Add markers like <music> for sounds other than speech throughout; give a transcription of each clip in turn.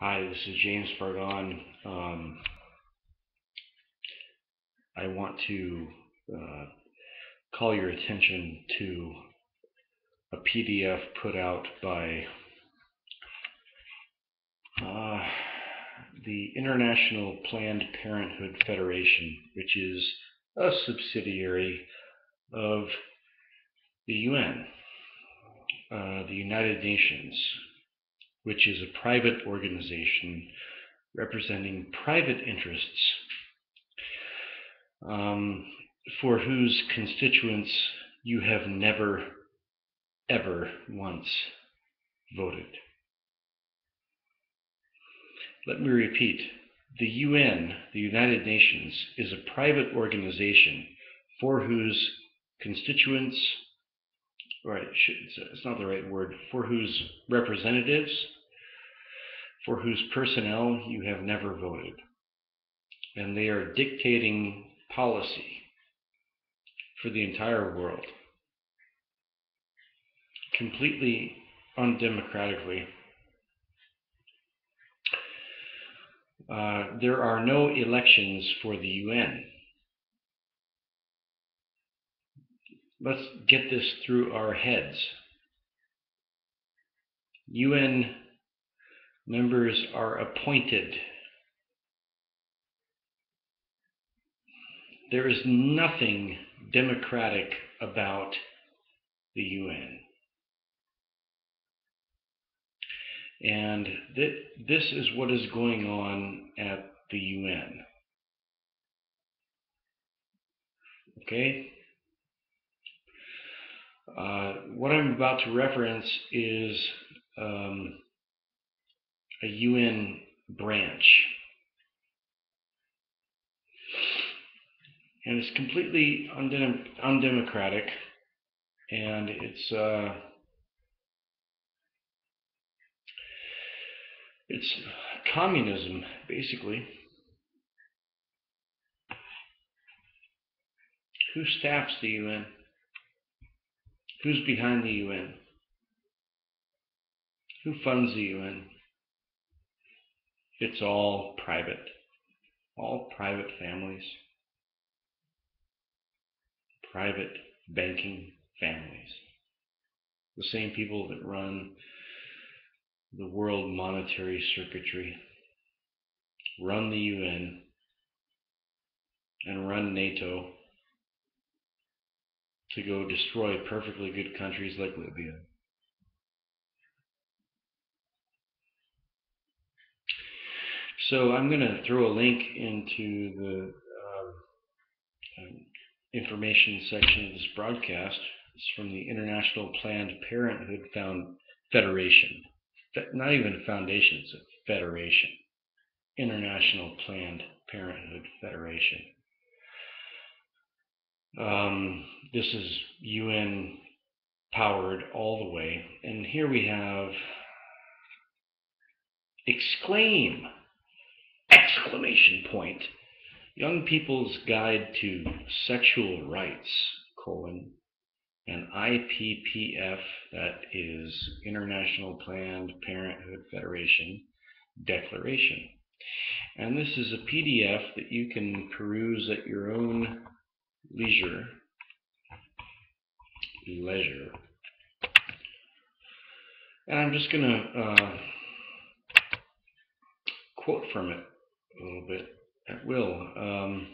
Hi, this is James Pardon. Um, I want to uh, call your attention to a PDF put out by uh, the International Planned Parenthood Federation, which is a subsidiary of the UN, uh, the United Nations, which is a private organization representing private interests um, for whose constituents you have never, ever once voted. Let me repeat. The UN, the United Nations, is a private organization for whose constituents, or it's not the right word, for whose representatives, for whose personnel you have never voted. And they are dictating policy for the entire world completely undemocratically. Uh, there are no elections for the UN. Let's get this through our heads. UN members are appointed There is nothing democratic about the UN. And th this is what is going on at the UN. Okay? Uh, what I'm about to reference is um, a UN branch. and it's completely undem undemocratic, and it's uh, it's communism basically. Who staffs the UN? Who's behind the UN? Who funds the UN? It's all private. All private families private banking families. The same people that run the world monetary circuitry, run the UN, and run NATO to go destroy perfectly good countries like Libya. So I'm going to throw a link into the um, information section of this broadcast. It's from the International Planned Parenthood Found Federation. Not even a foundation, it's a federation. International Planned Parenthood Federation. Um, this is UN powered all the way. And here we have exclaim, exclamation point, Young People's Guide to Sexual Rights, colon, and IPPF, that is International Planned Parenthood Federation, Declaration. And this is a PDF that you can peruse at your own leisure. Leisure. And I'm just to uh, quote from it a little bit at will. Um,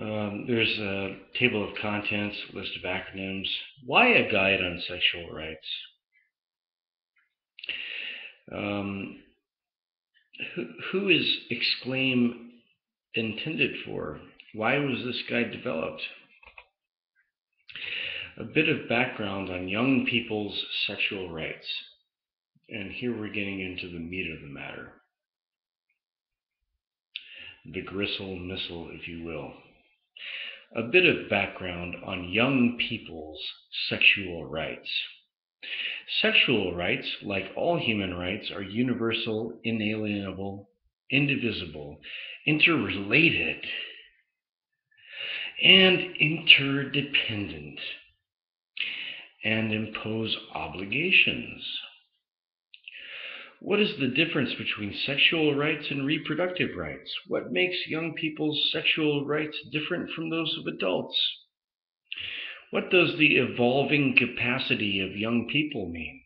um, there's a table of contents, list of acronyms. Why a guide on sexual rights? Um, who, who is Exclaim intended for? Why was this guide developed? A bit of background on young people's sexual rights. And here we're getting into the meat of the matter. The gristle missile, if you will. A bit of background on young people's sexual rights. Sexual rights, like all human rights, are universal, inalienable, indivisible, interrelated, and interdependent, and impose obligations What is the difference between sexual rights and reproductive rights? What makes young people's sexual rights different from those of adults? What does the evolving capacity of young people mean?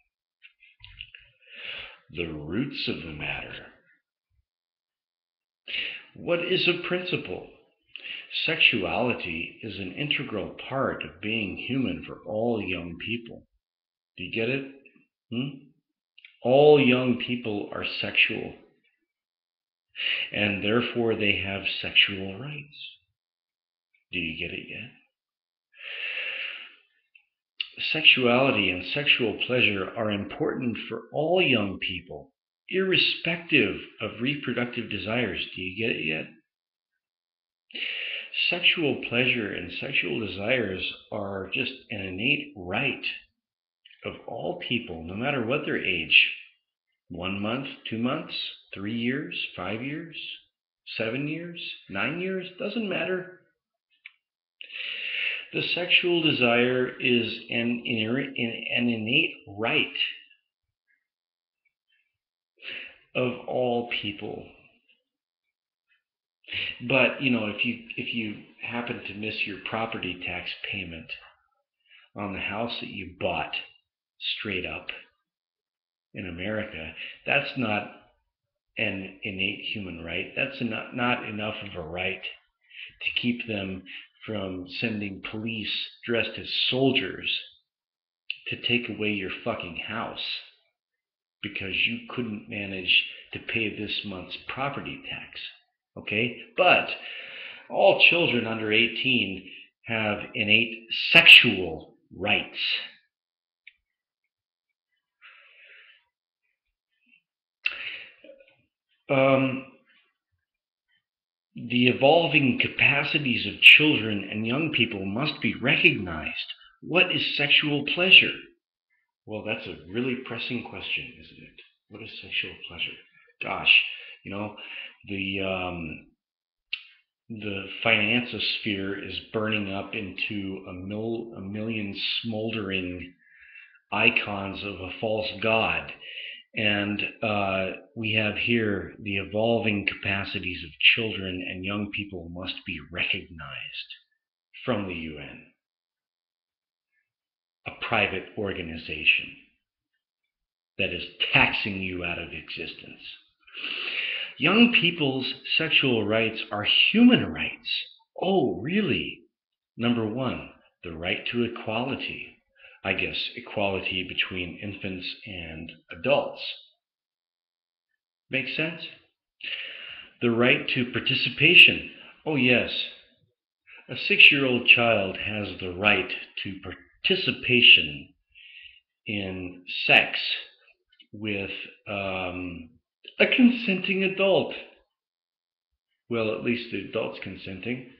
The roots of the matter. What is a principle? Sexuality is an integral part of being human for all young people. Do you get it? Hmm? All young people are sexual, and therefore they have sexual rights. Do you get it yet? Sexuality and sexual pleasure are important for all young people, irrespective of reproductive desires. Do you get it yet? Sexual pleasure and sexual desires are just an innate right of all people, no matter what their age one month, two months, three years, five years, seven years, nine years, doesn't matter. The sexual desire is an, an innate right of all people. But you know, if you if you happen to miss your property tax payment on the house that you bought straight up in America, that's not an innate human right. That's not, not enough of a right to keep them from sending police dressed as soldiers to take away your fucking house because you couldn't manage to pay this month's property tax. Okay? But all children under 18 have innate sexual rights. um, the evolving capacities of children and young people must be recognized. What is sexual pleasure? Well, that's a really pressing question, isn't it? What is sexual pleasure? Gosh, you know, the um, the sphere is burning up into a, mil, a million smoldering icons of a false god and uh, we have here the evolving capacities of children and young people must be recognized from the UN, a private organization that is taxing you out of existence. Young people's sexual rights are human rights. Oh, really? Number one, the right to equality. I guess, equality between infants and adults. Make sense? The right to participation. Oh, yes. A six year old child has the right to participation in sex with um, a consenting adult. Well, at least the adult's consenting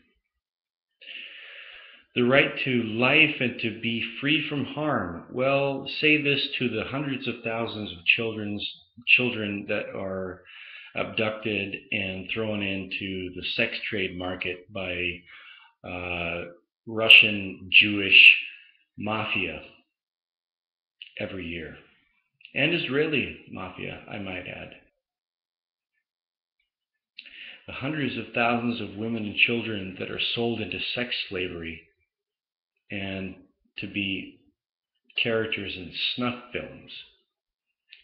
the right to life and to be free from harm. Well, say this to the hundreds of thousands of children's children that are abducted and thrown into the sex trade market by uh, Russian Jewish mafia every year, and Israeli mafia, I might add. The hundreds of thousands of women and children that are sold into sex slavery and to be characters in snuff films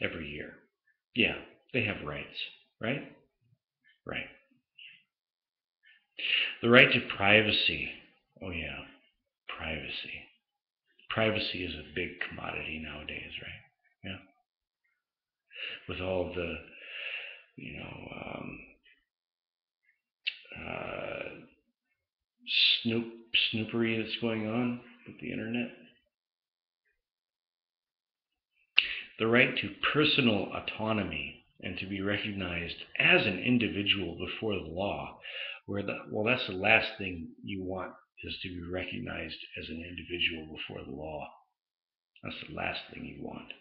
every year. Yeah, they have rights, right? Right. The right to privacy. Oh, yeah, privacy. Privacy is a big commodity nowadays, right? Yeah. With all the, you know, um, uh, snoop snoopery that's going on with the internet. The right to personal autonomy and to be recognized as an individual before the law, where the, well, that's the last thing you want is to be recognized as an individual before the law. That's the last thing you want.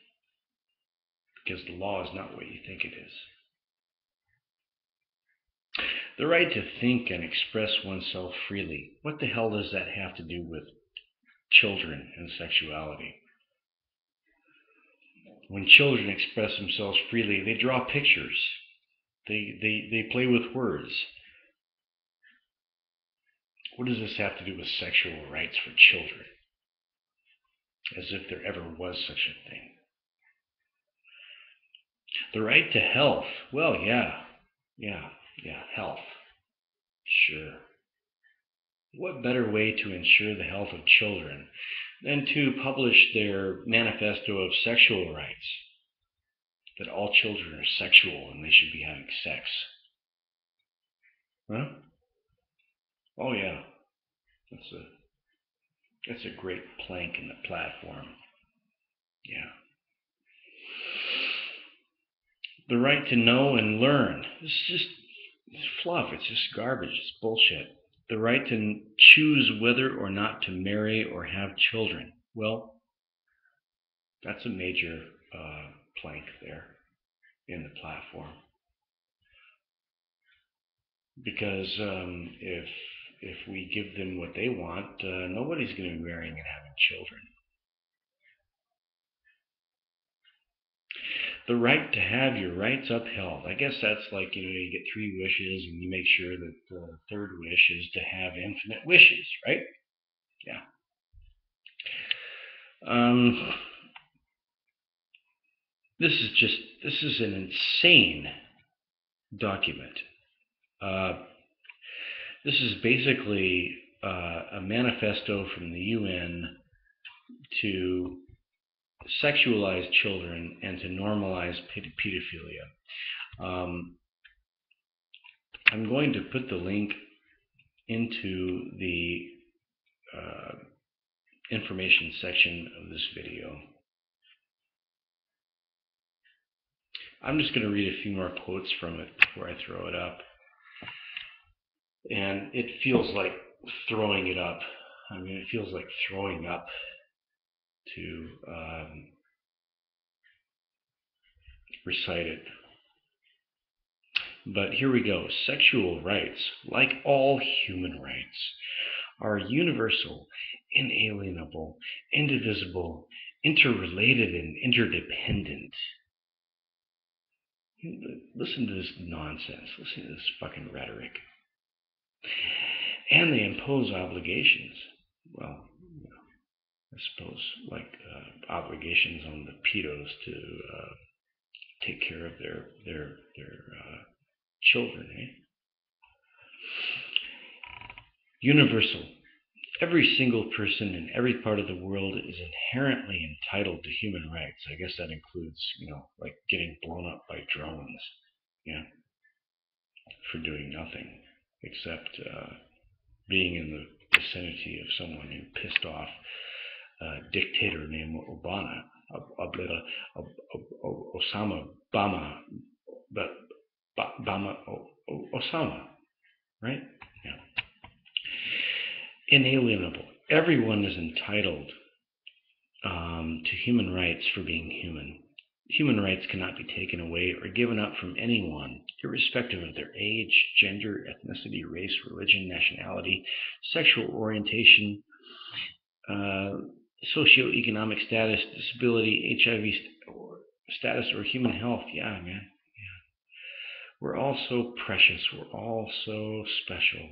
Because the law is not what you think it is. The right to think and express oneself freely. What the hell does that have to do with children and sexuality? when children express themselves freely, they draw pictures. They, they, they play with words. What does this have to do with sexual rights for children? As if there ever was such a thing. The right to health. Well, yeah. Yeah, yeah, health. Sure. What better way to ensure the health of children than to publish their manifesto of sexual rights? That all children are sexual and they should be having sex. Huh? Oh yeah. That's a that's a great plank in the platform. Yeah. The right to know and learn. Is just fluff. It's just garbage. It's bullshit the right to choose whether or not to marry or have children. Well, that's a major uh, plank there in the platform. Because um, if if we give them what they want, uh, nobody's going to be marrying and having children. the right to have your rights upheld. I guess that's like, you know, you get three wishes and you make sure that the third wish is to have infinite wishes, right? Yeah. Um, this is just, this is an insane document. Uh, this is basically uh, a manifesto from the UN to sexualize children and to normalize pedophilia. Um, I'm going to put the link into the uh, information section of this video. I'm just going to read a few more quotes from it before I throw it up. And it feels like throwing it up. I mean, it feels like throwing up to um, recite it. But here we go. Sexual rights, like all human rights, are universal, inalienable, indivisible, interrelated, and interdependent. Listen to this nonsense. Listen to this fucking rhetoric. And they impose obligations. Well, I suppose, like uh, obligations on the pedos to uh, take care of their their their uh, children. Eh? Universal. Every single person in every part of the world is inherently entitled to human rights. I guess that includes, you know, like getting blown up by drones, yeah, for doing nothing except uh, being in the vicinity of someone who pissed off a dictator named Obama, Osama Obama, but Bama Osama, right? Yeah. Inalienable. Everyone is entitled um, to human rights for being human. Human rights cannot be taken away or given up from anyone, irrespective of their age, gender, ethnicity, race, religion, nationality, sexual orientation, uh, socioeconomic status, disability, HIV status, or human health. Yeah, man. Yeah. We're all so precious. We're all so special.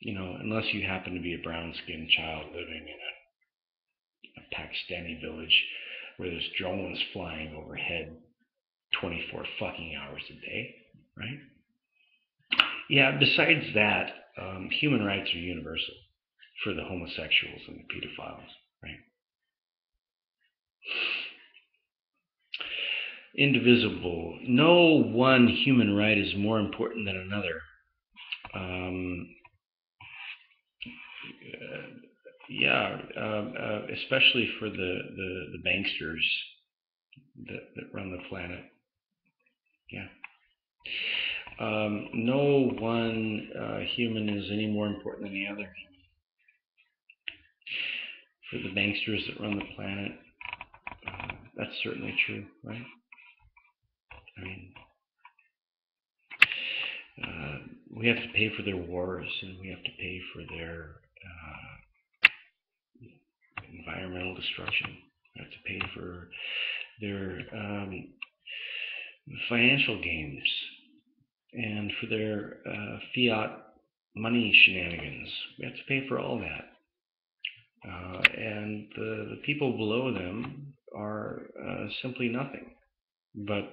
You know, unless you happen to be a brown skinned child living in a, a Pakistani village where there's drones flying overhead 24 fucking hours a day, right? Yeah, besides that, um, human rights are universal for the homosexuals and the pedophiles, right? Indivisible. No one human right is more important than another. Um, uh, yeah, uh, uh, especially for the, the, the banksters that, that run the planet. Yeah. Um, no one uh, human is any more important than the other. For the banksters that run the planet, that's certainly true, right? I mean, uh, we have to pay for their wars and we have to pay for their uh, environmental destruction. We have to pay for their um, financial gains, and for their uh, fiat money shenanigans. We have to pay for all that. Uh, and the, the people below them are uh, simply nothing. But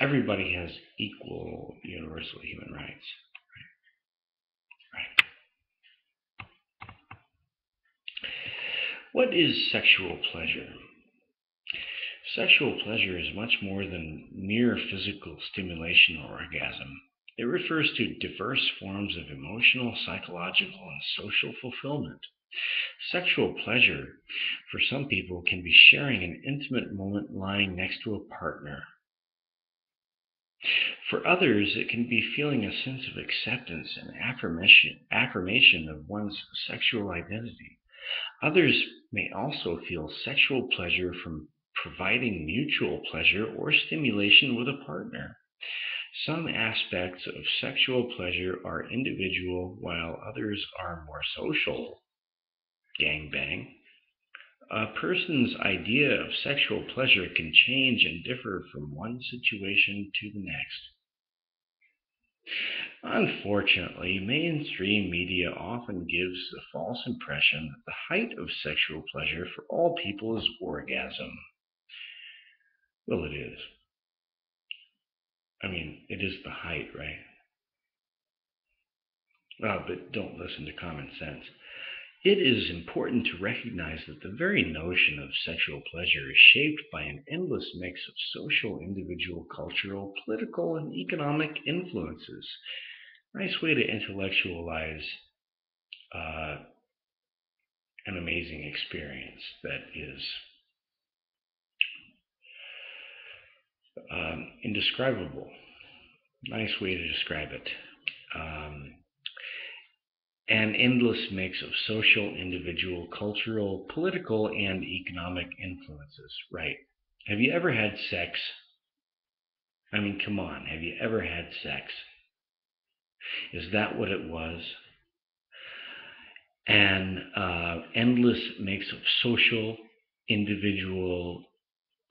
everybody has equal universal human rights. Right. right. What is sexual pleasure? Sexual pleasure is much more than mere physical stimulation or orgasm. It refers to diverse forms of emotional, psychological, and social fulfillment. Sexual pleasure for some people can be sharing an intimate moment lying next to a partner. For others, it can be feeling a sense of acceptance and affirmation, affirmation of one's sexual identity. Others may also feel sexual pleasure from providing mutual pleasure or stimulation with a partner. Some aspects of sexual pleasure are individual, while others are more social. Gangbang. A person's idea of sexual pleasure can change and differ from one situation to the next. Unfortunately, mainstream media often gives the false impression that the height of sexual pleasure for all people is orgasm. Well, it is. I mean, it is the height, right? Well, but don't listen to common sense. It is important to recognize that the very notion of sexual pleasure is shaped by an endless mix of social, individual, cultural, political, and economic influences. Nice way to intellectualize uh, an amazing experience that is um, indescribable. Nice way to describe it. Um, an endless mix of social, individual, cultural, political, and economic influences. Right. Have you ever had sex? I mean, come on. Have you ever had sex? Is that what it was? An uh, endless mix of social, individual,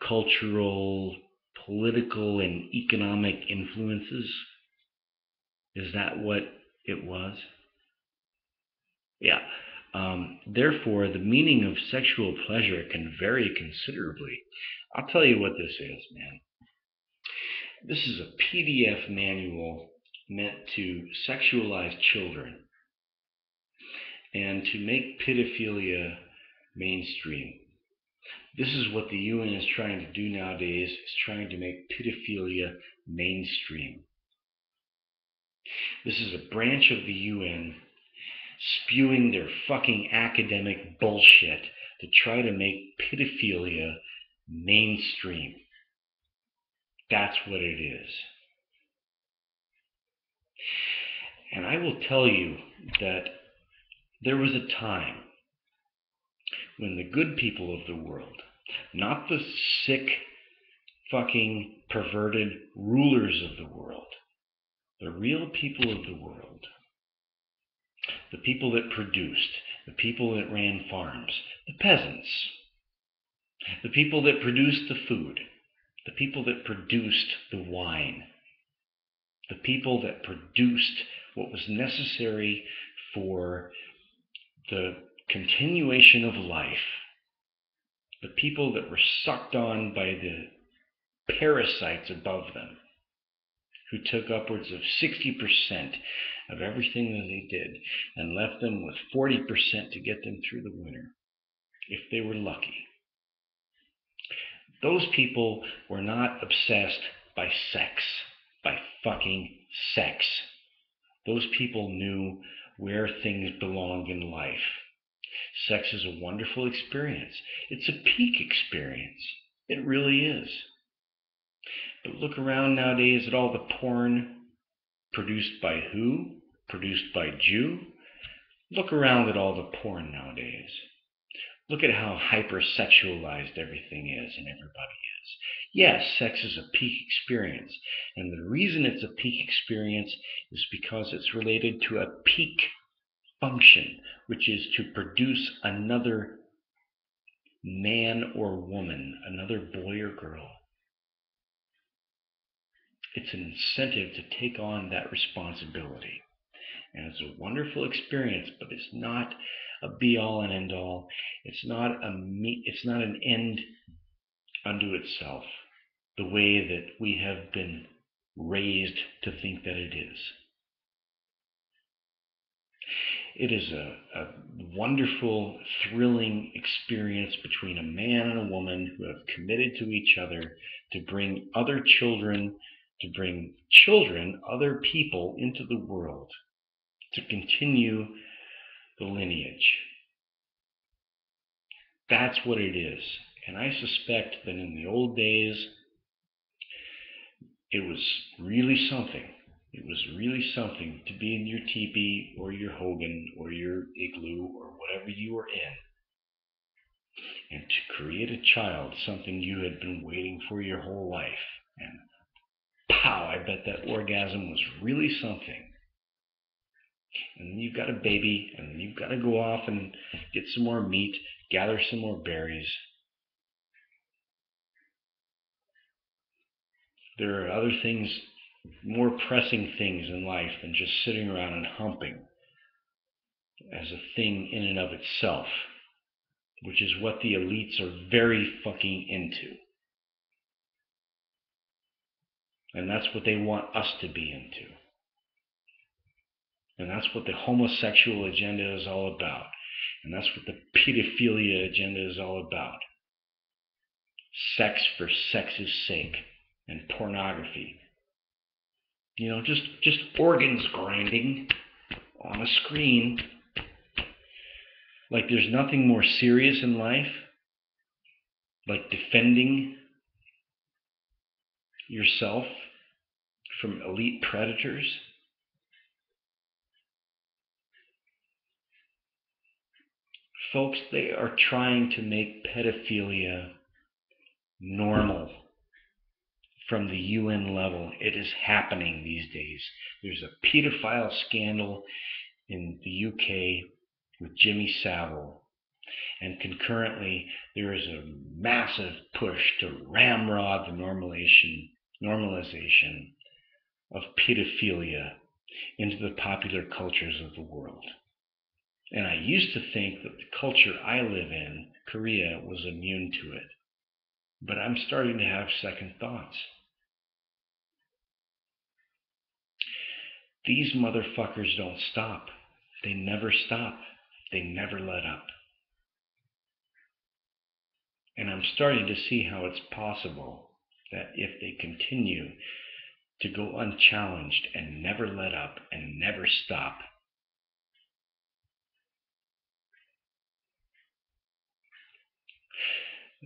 cultural, political, and economic influences? Is that what it was? Yeah. Um, therefore, the meaning of sexual pleasure can vary considerably. I'll tell you what this is, man. This is a PDF manual meant to sexualize children and to make pedophilia mainstream. This is what the UN is trying to do nowadays, is trying to make pedophilia mainstream. This is a branch of the UN spewing their fucking academic bullshit to try to make pedophilia mainstream. That's what it is. And I will tell you that there was a time when the good people of the world, not the sick, fucking perverted rulers of the world, the real people of the world, the people that produced, the people that ran farms, the peasants, the people that produced the food, the people that produced the wine, the people that produced what was necessary for the continuation of life, the people that were sucked on by the parasites above them, who took upwards of 60% of everything that they did and left them with 40% to get them through the winter, if they were lucky. Those people were not obsessed by sex, by fucking sex. Those people knew where things belonged in life. Sex is a wonderful experience. It's a peak experience. It really is. But look around nowadays at all the porn produced by who? Produced by Jew? Look around at all the porn nowadays. Look at how hypersexualized everything is and everybody is. Yes, sex is a peak experience. And the reason it's a peak experience is because it's related to a peak function, which is to produce another man or woman, another boy or girl. It's an incentive to take on that responsibility. And it's a wonderful experience, but it's not a be all and end all. It's not a me, it's not an end unto itself, the way that we have been raised to think that it is. It is a, a wonderful, thrilling experience between a man and a woman who have committed to each other to bring other children, to bring children, other people into the world, to continue the lineage. That's what it is. And I suspect that in the old days, it was really something it was really something to be in your teepee or your hogan or your igloo or whatever you were in and to create a child, something you had been waiting for your whole life. And pow, I bet that orgasm was really something. And then you've got a baby, and then you've got to go off and get some more meat, gather some more berries. There are other things more pressing things in life than just sitting around and humping as a thing in and of itself, which is what the elites are very fucking into. And that's what they want us to be into. And that's what the homosexual agenda is all about. And that's what the pedophilia agenda is all about. Sex for sex's sake and pornography you know, just just organs grinding on a screen. Like there's nothing more serious in life, like defending yourself from elite predators. Folks, they are trying to make pedophilia normal from the UN level. It is happening these days. There's a pedophile scandal in the UK with Jimmy Savile. And concurrently, there is a massive push to ramrod the normalization, normalization of pedophilia into the popular cultures of the world. And I used to think that the culture I live in, Korea, was immune to it. But I'm starting to have second thoughts. These motherfuckers don't stop. They never stop. They never let up. And I'm starting to see how it's possible that if they continue to go unchallenged and never let up and never stop,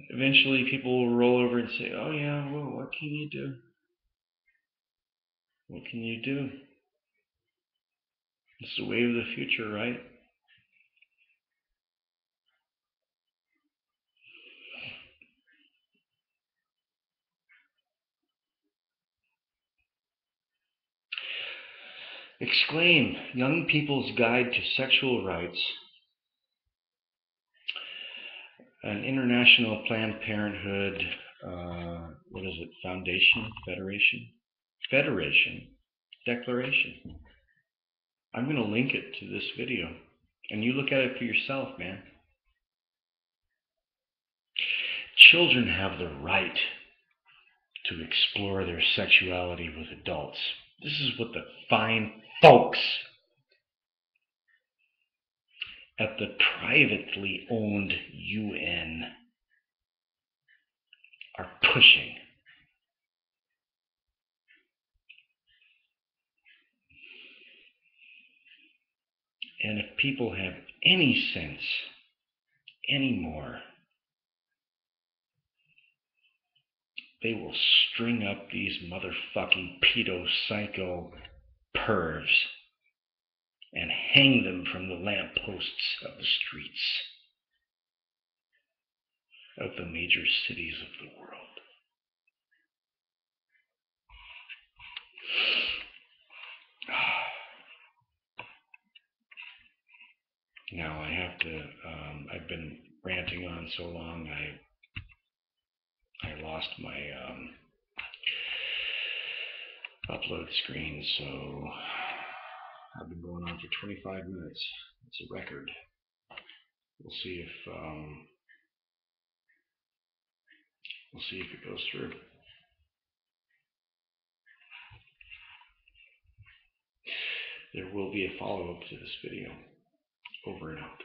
eventually people will roll over and say, oh yeah, well, what can you do? What can you do? It's the way of the future, right? Exclaim Young People's Guide to Sexual Rights, an international Planned Parenthood, uh, what is it, Foundation, Federation? Federation, Declaration. I'm going to link it to this video. And you look at it for yourself, man. Children have the right to explore their sexuality with adults. This is what the fine folks at the privately owned UN are pushing. And if people have any sense anymore, they will string up these motherfucking pedo psycho pervs and hang them from the lampposts of the streets of the major cities of the world. <sighs> Now I have to, um, I've been ranting on so long, I I lost my um, upload screen, so I've been going on for 25 minutes. It's a record. We'll see if um, we'll see if it goes through. There will be a follow-up to this video. Over and out.